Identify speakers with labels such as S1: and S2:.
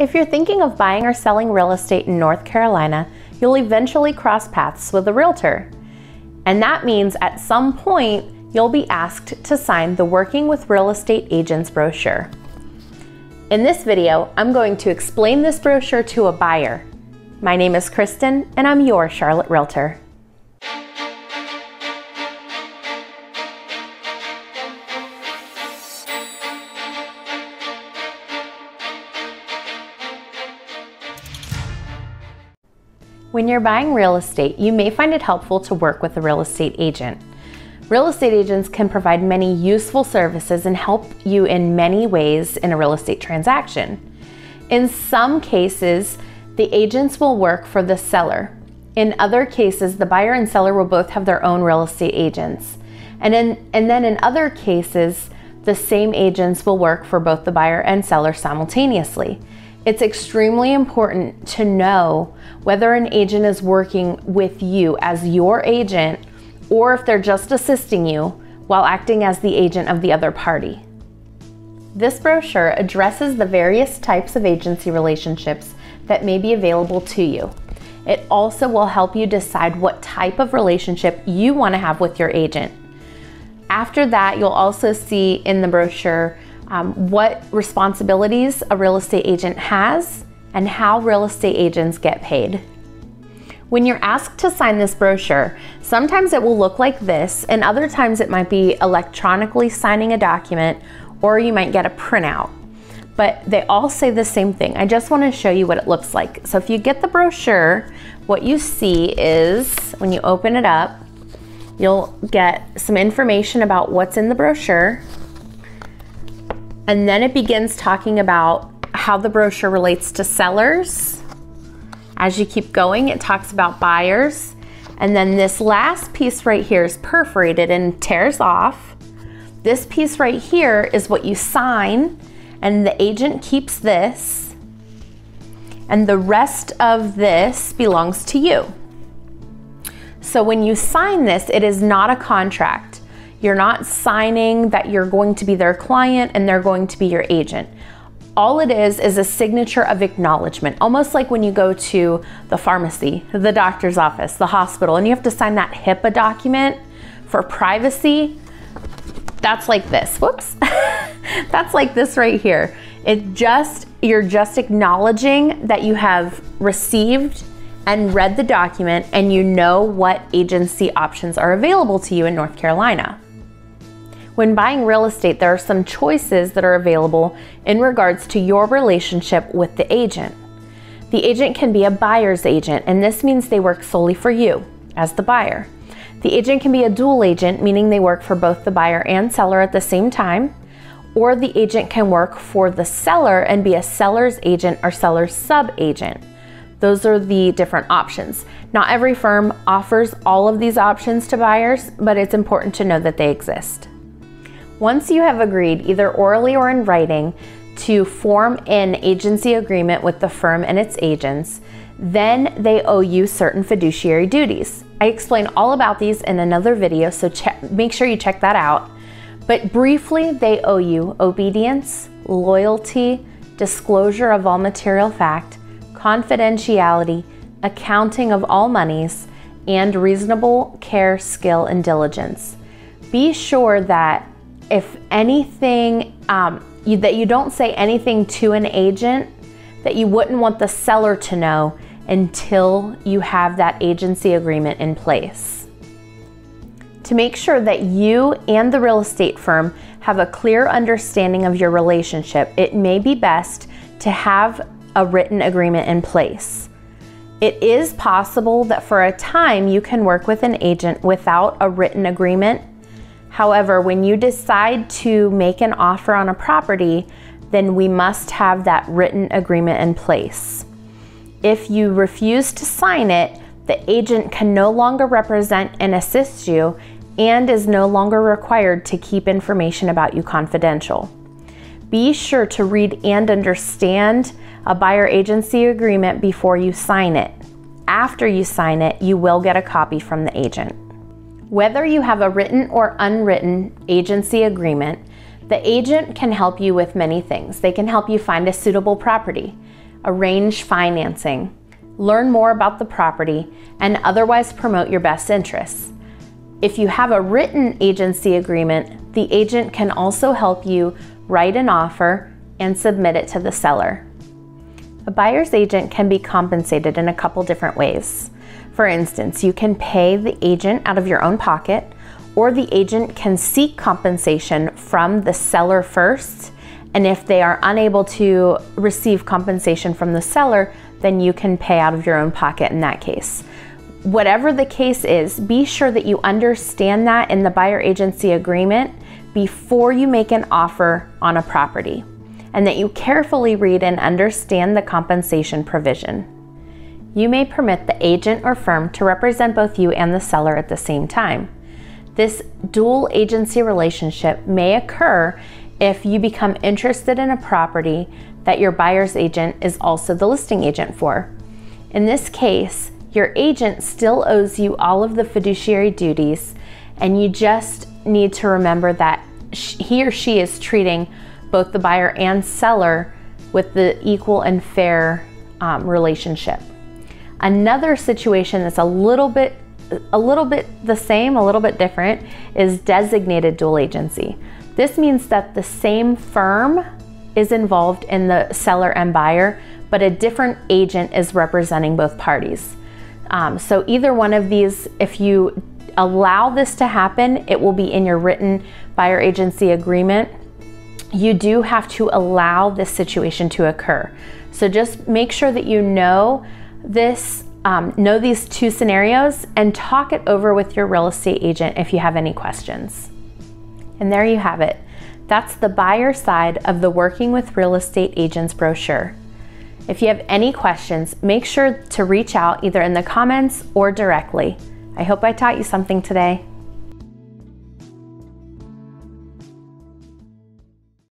S1: If you're thinking of buying or selling real estate in North Carolina, you'll eventually cross paths with a realtor. And that means at some point, you'll be asked to sign the Working with Real Estate Agents brochure. In this video, I'm going to explain this brochure to a buyer. My name is Christen, and I'm your Charlotte Realtor. When you're buying real estate, you may find it helpful to work with a real estate agent. Real estate agents can provide many useful services and help you in many ways in a real estate transaction. In some cases, the agents will work for the seller. In other cases, the buyer and seller will both have their own real estate agents. And, in, and then in other cases, the same agents will work for both the buyer and seller simultaneously. It's extremely important to know whether an agent is working with you as your agent or if they're just assisting you while acting as the agent of the other party. This brochure addresses the various types of agency relationships that may be available to you. It also will help you decide what type of relationship you want to have with your agent. After that, you'll also see in the brochure um, what responsibilities a real estate agent has and how real estate agents get paid. When you're asked to sign this brochure, sometimes it will look like this, and other times it might be electronically signing a document, or you might get a printout. But they all say the same thing. I just want to show you what it looks like. So if you get the brochure, what you see is when you open it up, you'll get some information about what's in the brochure. And then it begins talking about how the brochure relates to sellers. As you keep going, it talks about buyers. And then this last piece right here is perforated and tears off. This piece right here is what you sign, and the agent keeps this. And the rest of this belongs to you. So when you sign this, it is not a contract. You're not signing that you're going to be their client and they're going to be your agent. All it is is a signature of acknowledgement, almost like when you go to the pharmacy, the doctor's office, the hospital, and you have to sign that HIPAA document for privacy. That's like this. Whoops. That's like this right here. It just, you're just acknowledging that you have received and read the document and you know what agency options are available to you in North Carolina. When buying real estate, there are some choices that are available in regards to your relationship with the agent. The agent can be a buyer's agent, and this means they work solely for you as the buyer. The agent can be a dual agent, meaning they work for both the buyer and seller at the same time, or the agent can work for the seller and be a seller's agent or seller's sub agent. Those are the different options. Not every firm offers all of these options to buyers, but it's important to know that they exist. Once you have agreed, either orally or in writing, to form an agency agreement with the firm and its agents, then they owe you certain fiduciary duties. I explain all about these in another video, so check, make sure you check that out. But briefly, they owe you obedience, loyalty, disclosure of all material fact, confidentiality, accounting of all monies, and reasonable care, skill, and diligence. Be sure that if anything, um, you, that you don't say anything to an agent that you wouldn't want the seller to know until you have that agency agreement in place. To make sure that you and the real estate firm have a clear understanding of your relationship, it may be best to have a written agreement in place. It is possible that for a time you can work with an agent without a written agreement However, when you decide to make an offer on a property, then we must have that written agreement in place. If you refuse to sign it, the agent can no longer represent and assist you and is no longer required to keep information about you confidential. Be sure to read and understand a buyer agency agreement before you sign it. After you sign it, you will get a copy from the agent. Whether you have a written or unwritten agency agreement, the agent can help you with many things. They can help you find a suitable property, arrange financing, learn more about the property, and otherwise promote your best interests. If you have a written agency agreement, the agent can also help you write an offer and submit it to the seller. A buyer's agent can be compensated in a couple different ways. For instance, you can pay the agent out of your own pocket, or the agent can seek compensation from the seller first. And if they are unable to receive compensation from the seller, then you can pay out of your own pocket in that case. Whatever the case is, be sure that you understand that in the buyer agency agreement before you make an offer on a property, and that you carefully read and understand the compensation provision. You may permit the agent or firm to represent both you and the seller at the same time. This dual agency relationship may occur if you become interested in a property that your buyer's agent is also the listing agent for. In this case, your agent still owes you all of the fiduciary duties, and you just need to remember that he or she is treating both the buyer and seller with the equal and fair um, relationship. Another situation that's a little bit a little bit the same, a little bit different is designated dual agency. This means that the same firm is involved in the seller and buyer, but a different agent is representing both parties. Um, so either one of these, if you allow this to happen, it will be in your written buyer agency agreement. You do have to allow this situation to occur. So just make sure that you know this, um, know these two scenarios, and talk it over with your real estate agent if you have any questions. And there you have it. That's the buyer side of the Working with Real Estate Agents brochure. If you have any questions, make sure to reach out either in the comments or directly. I hope I taught you something today.